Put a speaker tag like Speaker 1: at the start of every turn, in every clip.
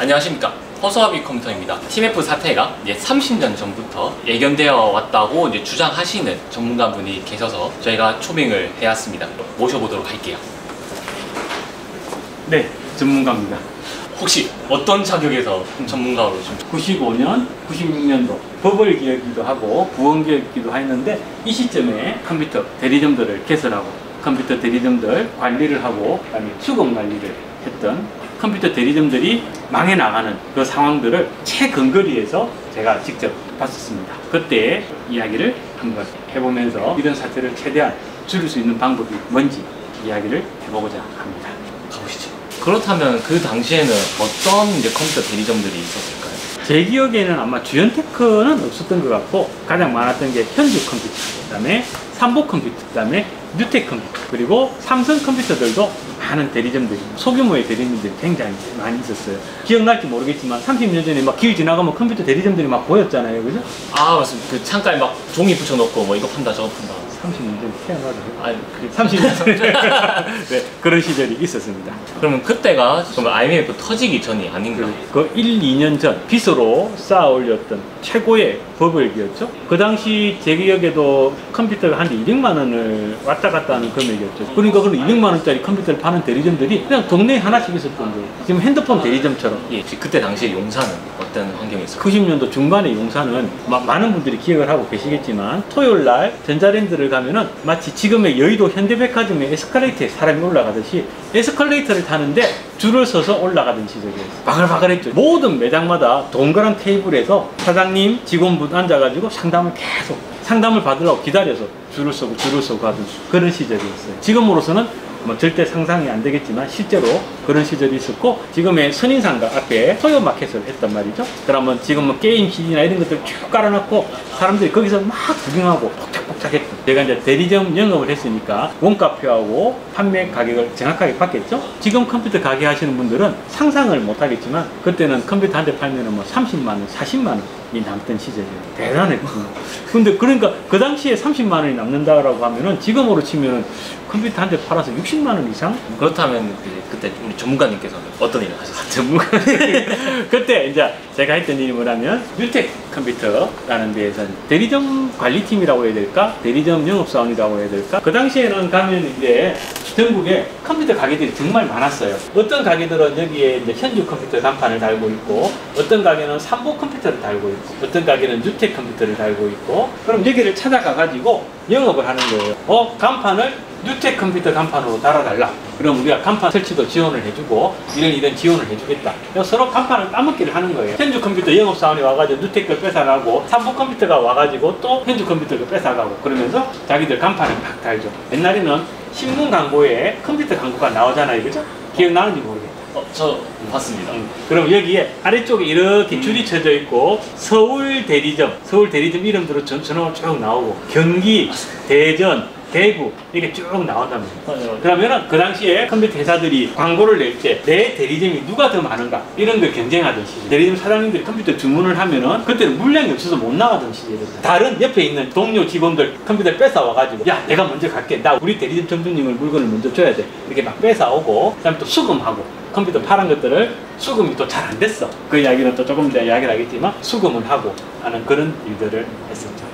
Speaker 1: 안녕하십니까 허수아비 컴퓨터입니다. TMF 사태가 이제 30년 전부터 예견되어 왔다고 이제 주장하시는 전문가분이 계셔서 저희가 초빙을 해왔습니다. 모셔보도록 할게요.
Speaker 2: 네, 전문가입니다.
Speaker 1: 혹시 어떤 자격에서 전문가로 좀
Speaker 2: 95년, 96년도 버블 기업이기도 하고 부원 기업이기도 했는데 이 시점에 컴퓨터 대리점들을 개설하고 컴퓨터 대리점들 관리를 하고 그다음에 수급 관리를 했던 컴퓨터 대리점들이 망해 나가는 그 상황들을 최근거리에서 제가 직접 봤었습니다. 그때 이야기를 한번 해보면서 이런 사태를 최대한 줄일 수 있는 방법이 뭔지 이야기를 해보고자 합니다.
Speaker 1: 가보시죠. 그렇다면 그 당시에는 어떤 이제 컴퓨터 대리점들이 있었을까요?
Speaker 2: 제 기억에는 아마 주연테크는 없었던 것 같고 가장 많았던 게 현주 컴퓨터, 그다음에 삼보 컴퓨터, 그다음에 뉴텍 컴퓨터, 그리고 삼성 컴퓨터들도 많은 대리점들이 소규모의 대리점들이 굉장히 많이 있었어요. 기억날지 모르겠지만 30년 전에 막 길 지나가면 컴퓨터 대리점들이 막 보였잖아요, 그죠?
Speaker 1: 아 맞습니다. 그 창가에 막 종이 붙여놓고 뭐 이거 판다 저거 판다.
Speaker 2: 30년 전에 태어나도
Speaker 1: 아니 그
Speaker 2: 30년 전에 네, 그런 시절이 있었습니다.
Speaker 1: 그러면 그때가 그럼 IMF 터지기 전이 아닌가?
Speaker 2: 그 1, 2년 전 빚으로 쌓아 올렸던 최고의 버블기였죠. 그 당시 제 기억에도 컴퓨터가 한대 200만 원을 왔다 갔다 하는 금액이었죠. 그러니까 그런 200만 원짜리 컴퓨터를 파는 대리점들이 그냥 동네에 하나씩 있었던 거예요. 지금 핸드폰 대리점처럼.
Speaker 1: 예, 그때 당시에 용산은 어떤 환경이었어요?
Speaker 2: 90년도 중반의 용산은 마- 많은 분들이 기억을 하고 계시겠지만 토요일 날 전자랜드를 가면은 마치 지금의 여의도 현대백화점의 에스컬레이터에 사람이 올라가듯이 에스컬레이터를 타는데 줄을 서서 올라가던 시절이었어요. 바글바글했죠. 모든 매장마다 동그란 테이블에서 사장님, 직원분 앉아가지고 상담을 계속 상담을 받으려고 기다려서 줄을 서고 줄을 서고 하던 그런 시절이었어요. 지금으로서는 뭐 절대 상상이 안 되겠지만 실제로 그런 시절이 있었고 지금의 선인상가 앞에 토요 마켓을 했단 말이죠. 그러면 지금 뭐 게임 CD나 이런 것들 쭉 깔아놓고 사람들이 거기서 막 구경하고 북적북적 했고 제가 이제 대리점 영업을 했으니까 원가표하고 판매 가격을 정확하게 받겠죠. 지금 컴퓨터 가게 하시는 분들은 상상을 못 하겠지만 그때는 컴퓨터 한 대 팔면은 뭐 30만 원, 40만 원 이 남던 시절이에요. 대단했거든요. 근데 그러니까 그 당시에 30만 원이 남는다라고 하면은 지금으로 치면은 컴퓨터 한 대 팔아서 60만 원 이상?
Speaker 1: 그렇다면 이제 그때 우리 전문가님께서는 어떤 일을 하셨어요?
Speaker 2: 전문가 그때 이제 제가 했던 일이 뭐냐면 뉴텍 컴퓨터라는 데에서 대리점 관리팀이라고 해야 될까 대리점 영업사원이라고 해야 될까 그 당시에는 가면 이제 전국에 컴퓨터 가게들이 정말 많았어요 어떤 가게들은 여기에 이제 현주 컴퓨터 간판을 달고 있고 어떤 가게는 삼보 컴퓨터를 달고 있고 어떤 가게는 뉴텍 컴퓨터를 달고 있고 그럼 여기를 찾아가 가지고 영업을 하는 거예요 어 간판을 뉴텍 컴퓨터 간판으로 달아달라. 그럼 우리가 간판 설치도 지원을 해주고 이런 이런 지원을 해주겠다. 서로 간판을 따먹기를 하는 거예요. 현주 컴퓨터 영업사원이 와가지고 뉴텍 걸 뺏어가고 삼부 컴퓨터가 와가지고 또 현주 컴퓨터를 뺏어가고 그러면서 자기들 간판을 막 달죠. 옛날에는 신문 광고에 컴퓨터 광고가 나오잖아요. 그죠? 기억나는지 모르겠다.
Speaker 1: 어, 저 봤습니다.
Speaker 2: 음, 그럼 여기에 아래쪽에 이렇게 줄이 쳐져 있고 서울 대리점, 서울 대리점 이름대로 전, 전화가 쭉 나오고 경기, 대전, 대구 이렇게 쭉 나온단 말이에요. 그러면은 그 당시에 컴퓨터 회사들이 광고를 낼 때 내 대리점이 누가 더 많은가 이런 걸 경쟁하던 시절. 대리점 사장님들이 컴퓨터 주문을 하면은 그때는 물량이 없어서 못 나가던 시절이었어요. 다른 옆에 있는 동료 직원들 컴퓨터를 뺏어 와가지고 야 내가 먼저 갈게. 나 우리 대리점 점주님을 물건을 먼저 줘야 돼. 이렇게 막 뺏어 오고 그다음에 또 수금하고 컴퓨터 파는 것들을 수금이 또 잘 안 됐어. 그 이야기는 또 조금 이따 이야기를 하겠지만 수금을 하고 하는 그런 일들을 했었죠.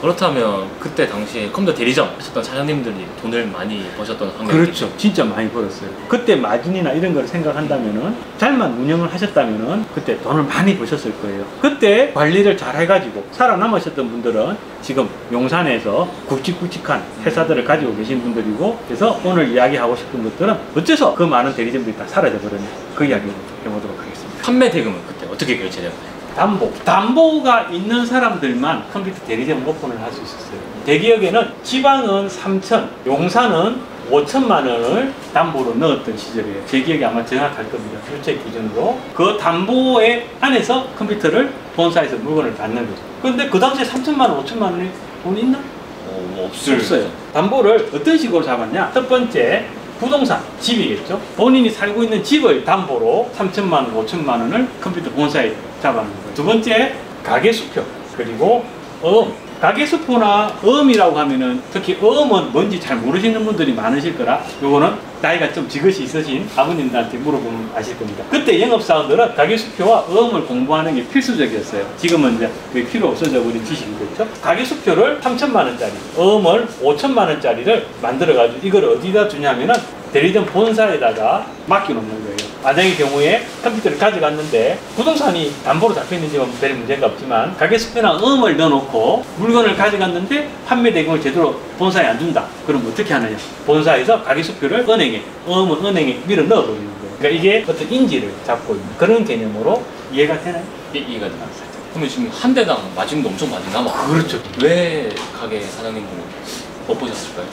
Speaker 1: 그렇다면 그때 당시에 컴퓨터 대리점 하셨던 사장님들이 돈을 많이 버셨던 환경이
Speaker 2: 그렇죠. 진짜 많이 벌었어요. 그때 마진이나 이런 걸 생각한다면은 잘만 운영을 하셨다면은 그때 돈을 많이 버셨을 거예요. 그때 관리를 잘 해가지고 살아남으셨던 분들은 지금 용산에서 굵직굵직한 회사들을 가지고 계신 분들이고 그래서 오늘 이야기하고 싶은 것들은 어째서 그 많은 대리점들이 다 사라져 버렸냐 그 이야기를 해보도록 하겠습니다.
Speaker 1: 판매 대금은 그때 어떻게 결제되었나요?
Speaker 2: 담보. 담보가 있는 사람들만 컴퓨터 대리점 오픈을 할 수 있었어요. 제 기억에는 지방은 3천, 용산은 5천만 원을 담보로 넣었던 시절이에요. 제 기억이 아마 정확할 겁니다. 출첵 기준으로. 그 담보에 안에서 컴퓨터를 본사에서 물건을 받는 거죠. 근데 그 당시에 3천만 원, 5천만 원이 돈 있나?
Speaker 1: 어, 뭐 없을
Speaker 2: 없어요. 담보를 어떤 식으로 잡았냐? 첫 번째, 부동산, 집이겠죠. 본인이 살고 있는 집을 담보로 3천만 원, 5천만 원을 컴퓨터 본사에 잡아놓는 거예요. 두 번째, 가게 수표, 그리고 어 가계수표나 어음이라고 하면은 특히 어음은 뭔지 잘 모르시는 분들이 많으실 거라 요거는 나이가 좀 지긋이 있으신 아버님들한테 물어보면 아실 겁니다. 그때 영업사원들은 가계수표와 어음을 공부하는 게 필수적이었어요. 지금은 이제 거의 필요 없어져 버린 지식이겠죠. 가계수표를 3천만 원짜리, 어음을 5천만 원짜리를 만들어가지고 이걸 어디다 주냐면은 대리점 본사에다가 맡겨놓는 거예요. 만약의 경우에 컴퓨터를 가져갔는데 부동산이 담보로 잡혀있는 집은 별 문제가 없지만 가계수표나 음을 넣어놓고 물건을 가져갔는데 판매 대금을 제대로 본사에 안 준다. 그럼 어떻게 하느냐? 본사에서 가계수표를 은행에, 음은 은행에 밀어 넣어버리는 거예요. 그러니까 이게 어떤 인지를 잡고 있는 그런 개념으로 이해가 되나요?
Speaker 1: 이, 이해가 됩니다. 그러면 지금 한 대당 마진도 엄청 많이 남아.
Speaker 2: 그렇죠.
Speaker 1: 왜 가게 사장님분은 못 보셨을까요?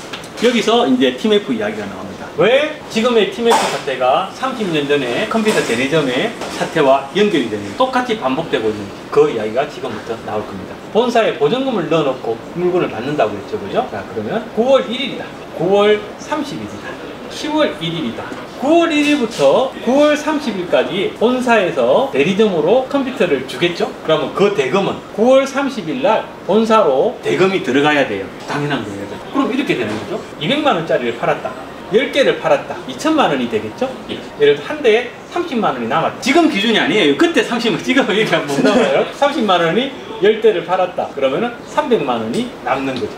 Speaker 2: 여기서 이제 팀F 이야기가 나옵니다. 왜 지금의 팀F 사태가 30년 전에 컴퓨터 대리점의 사태와 연결이 되는 똑같이 반복되고 있는 그 이야기가 지금부터 나올 겁니다. 본사에 보증금을 넣어놓고 물건을 받는다고 했죠, 그죠? 자, 그러면 9월 1일이다. 9월 30일이다. 10월 1일이다. 9월 1일부터 9월 30일까지 본사에서 대리점으로 컴퓨터를 주겠죠? 그러면 그 대금은 9월 30일 날 본사로 대금이 들어가야 돼요. 당연한 거예요. 그럼 이렇게 되는 거죠. 200만 원짜리를 팔았다. 10개를 팔았다. 2천만 원이 되겠죠?
Speaker 1: 예.
Speaker 2: 예를 들어 한 대에 30만 원이 남았다. 지금 기준이 아니에요. 그때 30만 지금 이렇게 하면 못 남아요. 30만 원이 10대를 팔았다. 그러면은 300만 원이 남는 거죠.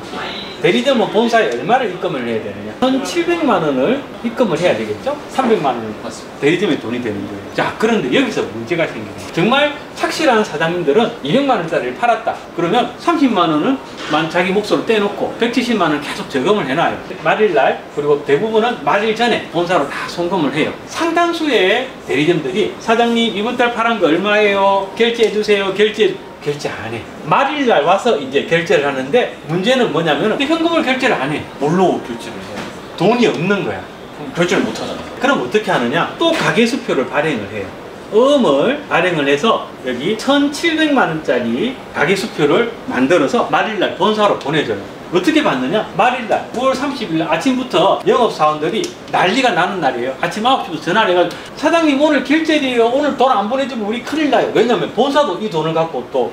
Speaker 2: 대리점은 본사에 얼마를 입금을 해야 되느냐? 1,700만 원을 입금을 해야 되겠죠? 300만 원은
Speaker 1: 맞습니다.
Speaker 2: 대리점에 돈이 되는 거예요. 자, 그런데 여기서 문제가 생기는 거예요. 정말 착실한 사장님들은 200만 원짜리를 팔았다. 그러면 30만 원은 만 자기 몫으로 떼놓고 170만 원 계속 저금을 해놔요. 말일날 그리고 대부분은 말일 전에 본사로 다 송금을 해요. 상당수의 대리점들이 사장님 이번 달 팔은 거 얼마예요? 결제해 주세요. 결제 결제 안 해. 말일날 와서 이제 결제를 하는데 문제는 뭐냐면 현금을 결제를 안 해.
Speaker 1: 뭘로 결제를 해요?
Speaker 2: 돈이 없는 거야.
Speaker 1: 그럼 결제를 못 하잖아요.
Speaker 2: 그럼 어떻게 하느냐? 또 가계수표를 발행을 해요. 음을 발행을 해서 여기 1,700만 원짜리 가계수표를 만들어서 말일날 본사로 보내줘요. 어떻게 받느냐? 말일날 9월 30일 아침부터 영업사원들이 난리가 나는 날이에요. 아침 9시부터 전화를 해가지고 사장님 오늘 결제돼요. 오늘 돈 안 보내주면 우리 큰일 나요. 왜냐면 본사도 이 돈을 갖고 또.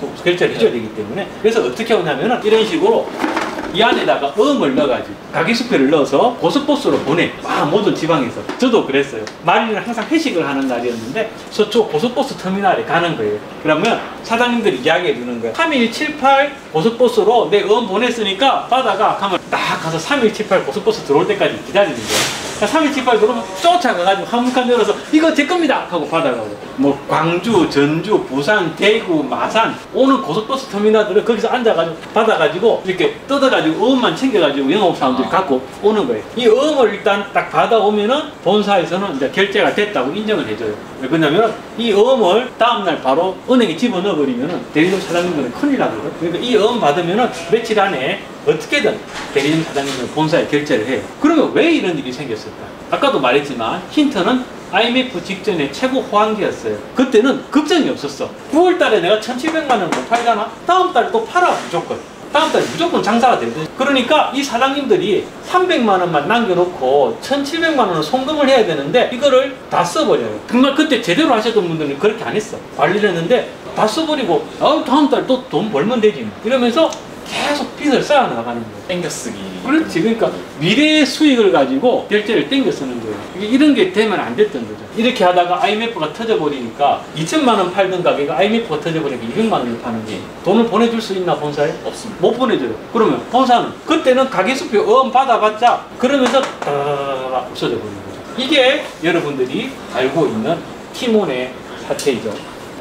Speaker 2: 또 결제를 해줘야 되기 때문에 그래서 어떻게 하냐면은 이런 식으로 이 안에다가 음을 넣어가지고 가계수표를 넣어서 고속버스로 보내. 아 모든 지방에서. 저도 그랬어요. 말일은 항상 회식을 하는 날이었는데 서쪽 고속버스 터미널에 가는 거예요. 그러면 사장님들이 이야기해 주는 거예요. 3178 고속버스로 내 음 보냈으니까 받아가 하면 딱 가서 3178 고속버스 들어올 때까지 기다리는 거예요 3178 들어오면 쫓아가가지고 한문칸 열어서 이거 제 겁니다 하고 받아가고 뭐 광주, 전주, 부산, 대구, 마산 오는 고속버스 터미널들은 거기서 앉아가지고 받아가지고 이렇게 뜯어가지고 음만 챙겨가지고 영업사원들이
Speaker 1: 아.
Speaker 2: 갖고 오는 거예요. 이 음을 일단 딱 받아오면은 본사에서는 이제 결제가 됐다고 인정을 해줘요. 왜 그러냐면 이 음을 다음날 바로 은행에 집어넣어 버리면은 대리점 사장님들은 큰일 나거든. 그러니까 이 음 받으면은 며칠 안에 어떻게든 대리점 사장님들은 본사에 결제를 해요. 그러면 왜 이런 일이 생겼을까? 아까도 말했지만 힌트는 IMF 직전에 최고 호황기였어요. 그때는 걱정이 없었어. 9월 달에 내가 1,700만 원을 못 팔잖아? 다음 달에 또 팔아, 무조건. 다음 달에 무조건 장사가 되거든. 그러니까 이 사장님들이 300만 원만 남겨놓고 1,700만 원을 송금을 해야 되는데 이거를 다 써버려요. 정말 그때 제대로 하셨던 분들은 그렇게 안 했어. 관리를 했는데 다 써버리고 아, 다음 달 또 돈 벌면 되지. 이러면서 계속 빚을 쌓아 나가는 거예요.
Speaker 1: 땡겨쓰기.
Speaker 2: 그렇지. 그러니까 미래의 수익을 가지고 결제를 땡겨 쓰는 거예요. 이런 게 되면 안 됐던 거죠. 이렇게 하다가 IMF가 터져버리니까 2천만 원 팔던 가게가 IMF가 터져버리니까 200만 원을 파는 게 돈을 보내줄 수 있나 본사에?
Speaker 1: 없습니다.
Speaker 2: 못 보내줘요. 그러면 본사는 그때는 가계수표 음 받아봤자 그러면서 다 없어져 버리는 거죠. 이게 여러분들이 알고 있는 티몬의 사태이죠.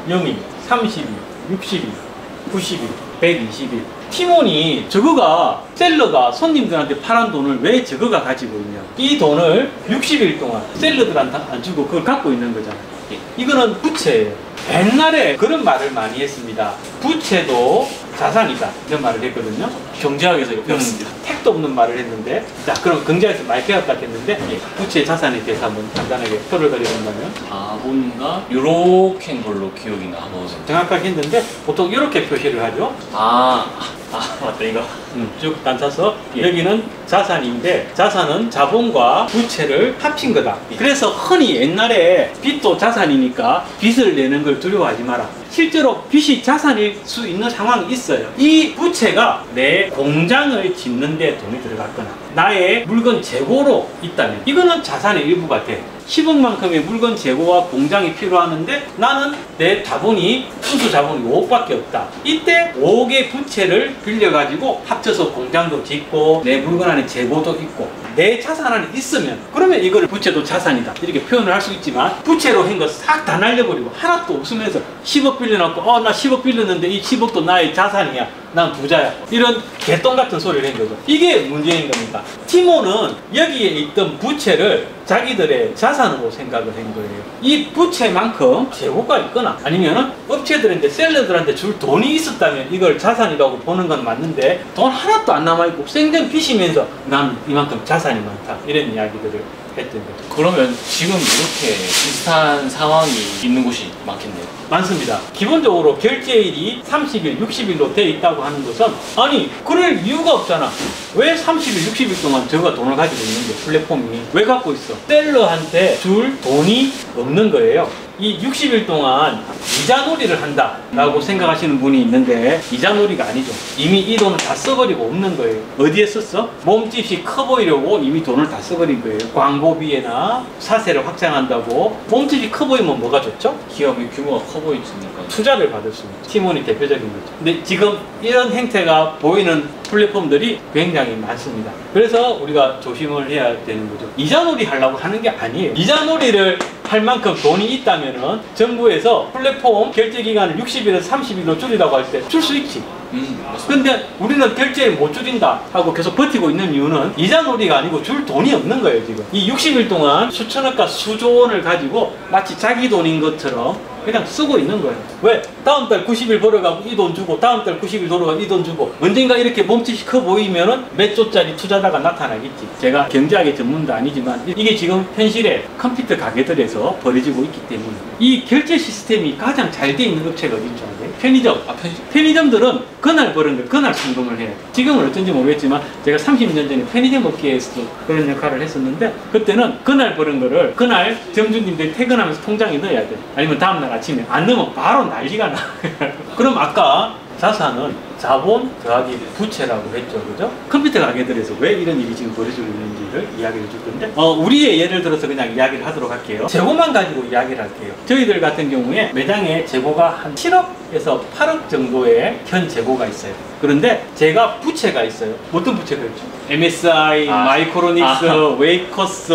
Speaker 2: 0일, 30일, 60일, 90일, 120일. 티몬이 저거가 셀러가 손님들한테 팔은 돈을 왜 저거가 가지고 있냐? 이 돈을 60일 동안 셀러들한테 안 주고 그걸 갖고 있는 거잖아요.
Speaker 1: 예.
Speaker 2: 이거는 부채예요. 옛날에 그런 말을 많이 했습니다. 부채도 자산이다. 이런 말을 했거든요.
Speaker 1: 경제학에서 이거 배웠습니다.
Speaker 2: 음, 택도 없는 말을 했는데, 자, 그럼 경제에서 많이 배웠다 했는데, 예, 부채 자산에 대해서 한번 간단하게 표를 그려본다면,
Speaker 1: 아, 뭔가 요렇게 한 걸로 기억이 나고.
Speaker 2: 정확하게 했는데, 보통 이렇게 표시를 하죠.
Speaker 1: 아, 아, 맞다, 이거.
Speaker 2: 음, 쭉 감싸서,
Speaker 1: 예.
Speaker 2: 여기는 자산인데 자산은 자본과 부채를 합친 거다. 그래서 흔히 옛날에 빚도 자산이니까 빚을 내는 걸 두려워하지 마라. 실제로 빚이 자산일 수 있는 상황이 있어요. 이 부채가 내 공장을 짓는데 돈이 들어갔거나 나의 물건 재고로 있다면 이거는 자산의 일부가 돼. 10억만큼의 물건 재고와 공장이 필요하는데 나는 내 자본이 순수 자본이 5억밖에 없다. 이때 5억의 부채를 빌려가지고 합쳐서 공장도 짓고 내 물건 안에 재고도 있고 내 자산 안에 있으면 그러면 이거를 부채도 자산이다. 이렇게 표현을 할 수 있지만 부채로 한 거 싹 다 날려버리고 하나도 없으면서 10억 빌려놓고 어 나 10억 빌렸는데 이 10억도 나의 자산이야. 난 부자야. 이런 개똥 같은 소리를 한 거죠. 이게 문제인 겁니다. 티모는 여기에 있던 부채를 자기들의 자산으로 생각을 한 거예요. 이 부채만큼 재고가 있거나 아니면 업체들한테 셀러들한테 줄 돈이 있었다면 이걸 자산이라고 보는 건 맞는데 돈 하나도 안 남아있고 생전 빚이면서 난 이만큼 자산이 많다. 이런 이야기들을 했던 거죠
Speaker 1: 그러면 지금 이렇게 비슷한 상황이 있는 곳이 많겠네요.
Speaker 2: 많습니다. 기본적으로 결제일이 30일, 60일로 돼 있다고 하는 것은 아니 그럴 이유가 없잖아. 왜 30일, 60일 동안 저가 돈을 가지고 있는데 플랫폼이 왜 갖고 있어? 셀러한테 줄 돈이 없는 거예요. 이 60일 동안 이자놀이를 한다라고 생각하시는 분이 있는데 이자놀이가 아니죠. 이미 이 돈을 다 써버리고 없는 거예요. 어디에 썼어? 몸집이 커 보이려고 이미 돈을 다 써버린 거예요. 광고비에나 사세를 확장한다고 몸집이 커 보이면 뭐가 좋죠?
Speaker 1: 기업의 규모가 커 보이니까.
Speaker 2: 투자를 받을 수 있죠. 티몬이 대표적인 거죠. 근데 지금 이런 행태가 보이는 플랫폼들이 굉장히 많습니다. 그래서 우리가 조심을 해야 되는 거죠. 이자놀이 하려고 하는 게 아니에요. 이자놀이를 할 만큼 돈이 있다면은 정부에서 플랫폼 결제 기간을 60일에서 30일로 줄이라고 할 때 줄 수 있지.
Speaker 1: 음.
Speaker 2: 근데 우리는 결제를 못 줄인다 하고 계속 버티고 있는 이유는 이자놀이가 아니고 줄 돈이 없는 거예요 지금 이 60일 동안 수천억과 수조 원을 가지고 마치 자기 돈인 것처럼 그냥 쓰고 있는 거예요 왜? 다음 달 90일 벌어가고 이 돈 주고 다음 달 90일 돌아가고 이 돈 주고 언젠가 이렇게 몸짓이 커 보이면 은 몇 조짜리 투자자가 나타나겠지 제가 경제학의 전문도 아니지만 이게 지금 현실에 컴퓨터 가게들에서 벌어지고 있기 때문에 이 결제 시스템이 가장 잘 돼 있는 업체가 줄 아세요? 편의점
Speaker 1: 아, 편집.
Speaker 2: 편의점 들은 그날 버는 걸 그날 송금을 해요. 지금은 어떤지 모르겠지만 제가 30년 전에 편의점 업계에서도 그런 역할을 했었는데 그때는 그날 버는 거를 그날 점주님들이 퇴근하면서 통장에 넣어야 돼. 아니면 다음날 아침에 안 넣으면 바로 난리가 나. 그럼 아까 자산은 자본 더하기 부채라고 했죠. 그죠? 컴퓨터 가게들에서 왜 이런 일이 지금 벌어지고 있는지를 이야기를 줄 건데 어, 우리의 예를 들어서 그냥 이야기를 하도록 할게요. 재고만 가지고 이야기를 할게요. 저희들 같은 경우에 매장에 재고가 한 7억 에서 8억 정도의 현 재고가 있어요. 그런데 제가 부채가 있어요. 어떤 부채가 있죠? MSI,
Speaker 1: 아.
Speaker 2: 마이크로닉스,
Speaker 1: 아하.
Speaker 2: 웨이코스,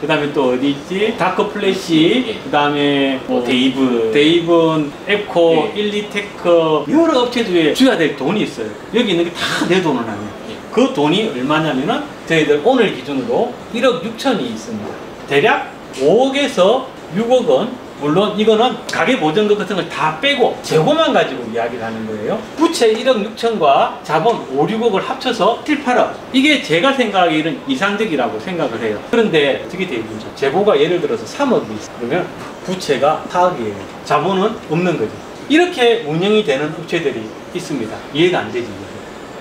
Speaker 2: 그 다음에 또 어디 있지? 다크 플래시,
Speaker 1: 예.
Speaker 2: 그 다음에
Speaker 1: 뭐 데이브.
Speaker 2: 데이븐, 앱코,
Speaker 1: 예.
Speaker 2: 일리테크 여러 업체들에 줘야 될 돈이 있어요. 여기 있는 게 다 내 돈은 아니에요.
Speaker 1: 예.
Speaker 2: 그 돈이 얼마냐면은 저희들 오늘 기준으로 1억 6천이 있습니다. 대략 5억에서 6억은 물론 이거는 가계 보증금 같은 걸 다 빼고 재고만 가지고 이야기를 하는 거예요. 부채 1억 6천과 자본 5, 6억을 합쳐서 7, 8억. 이게 제가 생각하기에는 이상적이라고 생각을 해요. 그런데 어떻게 되어 있죠? 재고가 예를 들어서 3억이 있어. 그러면 부채가 4억이에요. 자본은 없는 거죠. 이렇게 운영이 되는 업체들이 있습니다. 이해가 안 되지.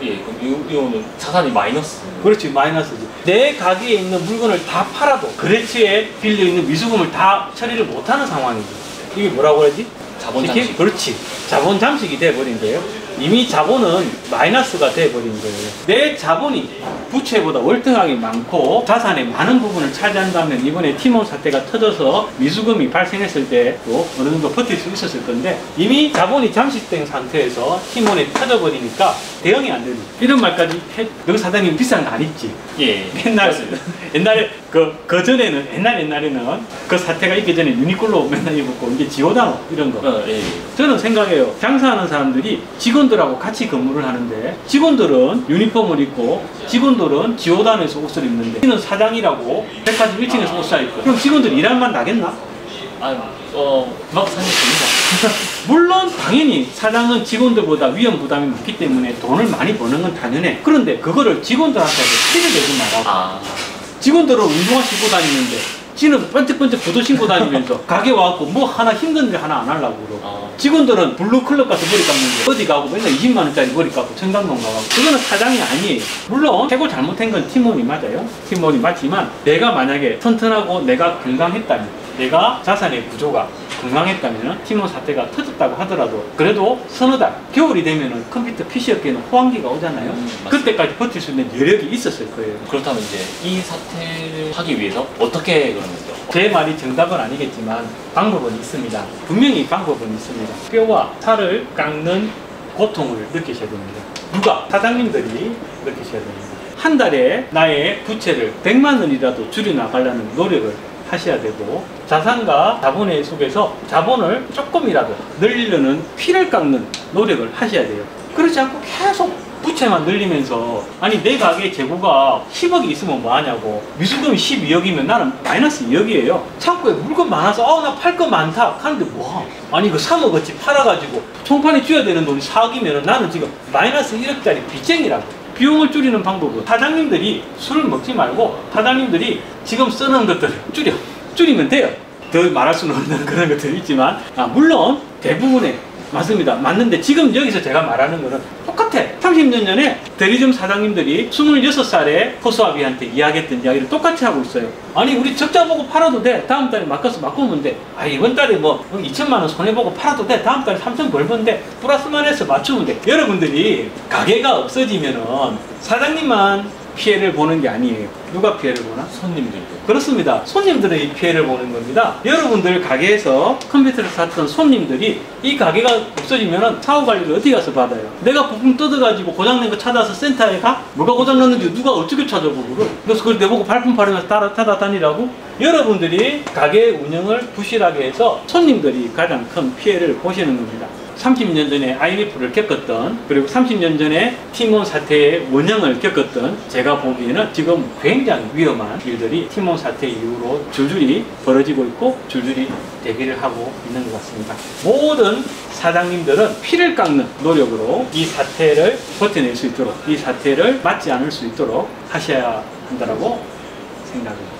Speaker 1: 예, 그럼 이, 이거는 자산이 마이너스.
Speaker 2: 그렇지 마이너스지 내 가게에 있는 물건을 다 팔아도 거래처에 빌려 있는 미수금을 다 처리를 못하는 상황이죠 이게 뭐라고 그러지?
Speaker 1: 자본? 잠식.
Speaker 2: 그렇지 자본 잠식이 돼버린 거예요 이미 자본은 마이너스가 돼버린 거예요 내 자본이 부채보다 월등하게 많고 자산의 많은 부분을 차지한다면 이번에 티몬 사태가 터져서 미수금이 발생했을 때도 어느 정도 버틸 수 있었을 건데 이미 자본이 잠식된 상태에서 티몬이 터져버리니까 대응이 안 되는 이런 말까지 해, 너 사장님 비싼 거 아니지?
Speaker 1: 예.
Speaker 2: 맨날
Speaker 1: 맞습니다.
Speaker 2: 옛날에 그, 그 전에는 옛날 옛날에는 그 사태가 있기 전에 유니클로 맨날 입었고 이제 지오다노 이런 거
Speaker 1: 어, 예.
Speaker 2: 저는 생각해요 장사하는 사람들이 직원들하고 같이 근무를 하는데 직원들은 유니폼을 입고 직원들은 지오다노에서 옷을 입는데 우리는 사장이라고 백화점 1층에서 옷 사 입고 그럼 직원들 일할만 나겠나?
Speaker 1: 아, 어, 사는 됩니다.
Speaker 2: 물론 당연히 사장은 직원들보다 위험 부담이 많기 때문에 돈을 많이 버는 건 당연해 그런데 그거를 직원들한테 티를 내지 말라고
Speaker 1: 아,
Speaker 2: 직원들은 운동화 신고 다니는데 지는 번쩍번쩍 구두 신고 다니면서 가게 와갖고 뭐 하나 힘든 일 하나 안 하려고 그러고.
Speaker 1: 어.
Speaker 2: 직원들은 블루클럽 가서 머리 감는데 어디 가고 맨날 20만 원짜리 머리 감고 청담동 가고. 그거는 사장이 아니에요. 물론 최고 잘못한 건 티몬이 맞아요. 티몬이 맞지만 내가 만약에 튼튼하고 내가 건강했다면 내가 자산의 구조가 건강했다면 티몬 사태가 터졌다고 하더라도 그래도 서너 달 겨울이 되면은 컴퓨터 PC 업계는 호황기가 오잖아요
Speaker 1: 음.
Speaker 2: 그때까지 버틸 수 있는 여력이 있었을 거예요
Speaker 1: 그렇다면 이제 이 사태를 하기 위해서 어떻게 그러면요?
Speaker 2: 제 말이 정답은 아니겠지만 방법은 있습니다. 분명히 방법은 있습니다. 뼈와 살을 깎는 고통을 느끼셔야 됩니다. 누가? 사장님들이 느끼셔야 됩니다. 한 달에 나의 부채를 100만 원이라도 줄여나가려는 노력을 하셔야 되고 자산과 자본의 속에서 자본을 조금이라도 늘리려는 피를 깎는 노력을 하셔야 돼요. 그렇지 않고 계속 부채만 늘리면서 아니 내 가게 재고가 10억이 있으면 뭐 하냐고. 미술금이 12억이면 나는 마이너스 2억이에요. 창고에 물건 많아서 어나 팔 거 많다. 하는데 뭐 아니 그 3억어치 팔아가지고 총판에 쥐어야 되는 돈이 4억이면 나는 지금 마이너스 1억짜리 빚쟁이라고 비용을 줄이는 방법은 사장님들이 술을 먹지 말고 사장님들이 지금 쓰는 것들을 줄여 줄이면 돼요 더 말할 수는 없는 그런 것들이 있지만 아, 물론 대부분의 맞습니다. 맞는데 지금 여기서 제가 말하는 거는 똑같아. 30년 전에 대리점 사장님들이 26살에 호수아비한테 이야기했던 이야기를 똑같이 하고 있어요. 아니 우리 적자 보고 팔아도 돼. 다음 달에 맡겨서 바꾸면 돼. 아 이번 달에 뭐 2천만 원 손해 보고 팔아도 돼. 다음 달에 3천 벌면 돼. 플러스만 해서 맞추면 돼. 여러분들이 가게가 없어지면은 사장님만 피해를 보는 게 아니에요. 누가 피해를 보나?
Speaker 1: 손님들도
Speaker 2: 그렇습니다. 손님들의 피해를 보는 겁니다. 여러분들 가게에서 컴퓨터를 샀던 손님들이 이 가게가 없어지면 사후 관리를 어디 가서 받아요? 내가 부품 뜯어가지고 고장낸 거 찾아서 센터에 가? 뭐가 고장났는지 누가 어떻게 찾아보고 그래서 그걸 내보고 발품 팔으면서 따라 찾아다니라고? 여러분들이 가게 운영을 부실하게 해서 손님들이 가장 큰 피해를 보시는 겁니다. 30년 전에 IMF를 겪었던 그리고 30년 전에 팀원 사태의 원형을 겪었던 제가 보기에는 지금 굉장히 위험한 일들이 팀원 사태 이후로 줄줄이 벌어지고 있고 줄줄이 대기를 하고 있는 것 같습니다. 모든 사장님들은 피를 깎는 노력으로 이 사태를 버텨낼 수 있도록 이 사태를 맞지 않을 수 있도록 하셔야 한다고 생각합니다.